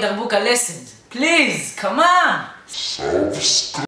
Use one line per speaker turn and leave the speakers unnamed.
Darbuka, listen. Please, come on.
Salve,